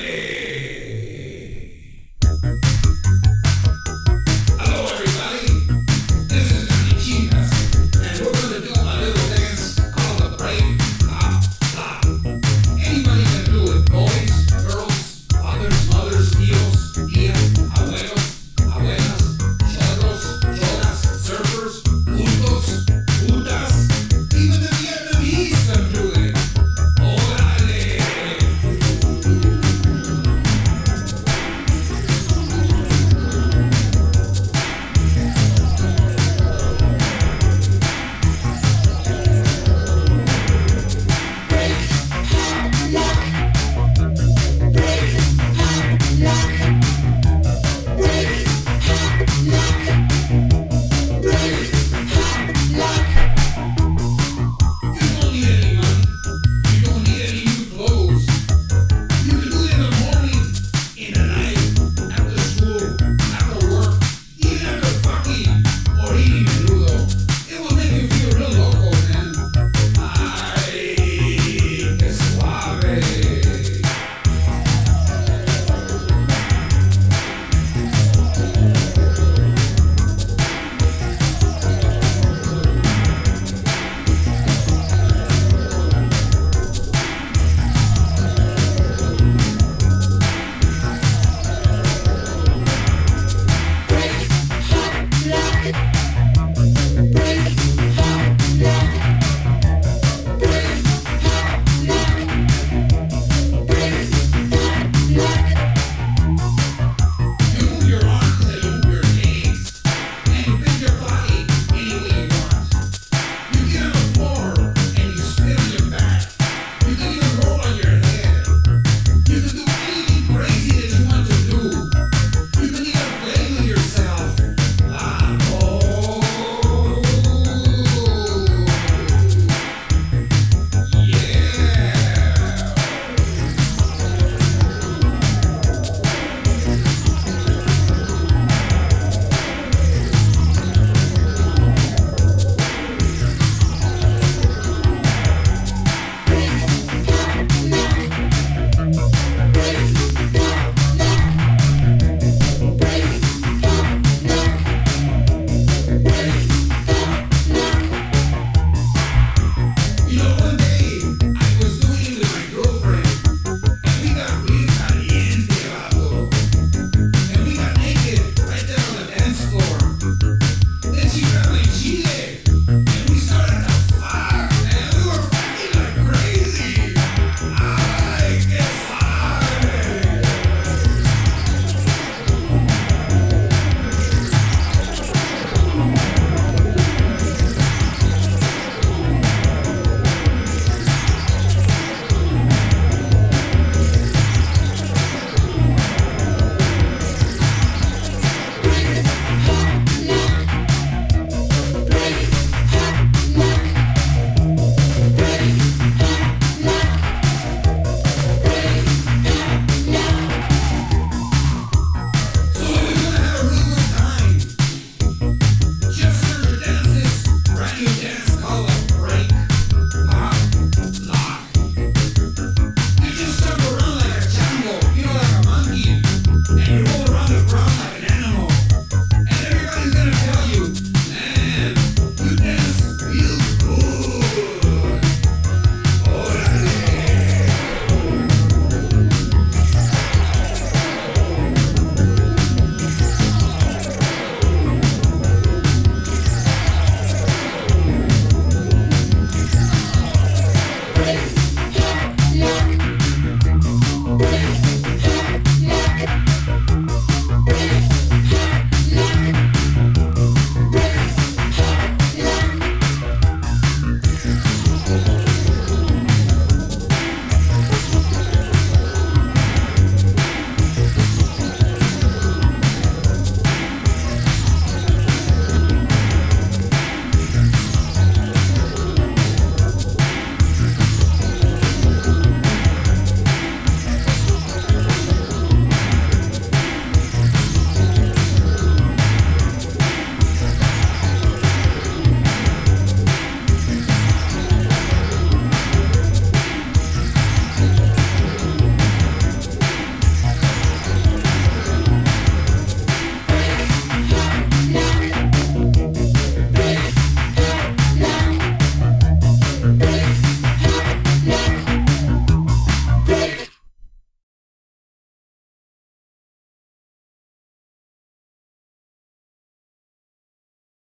Italy.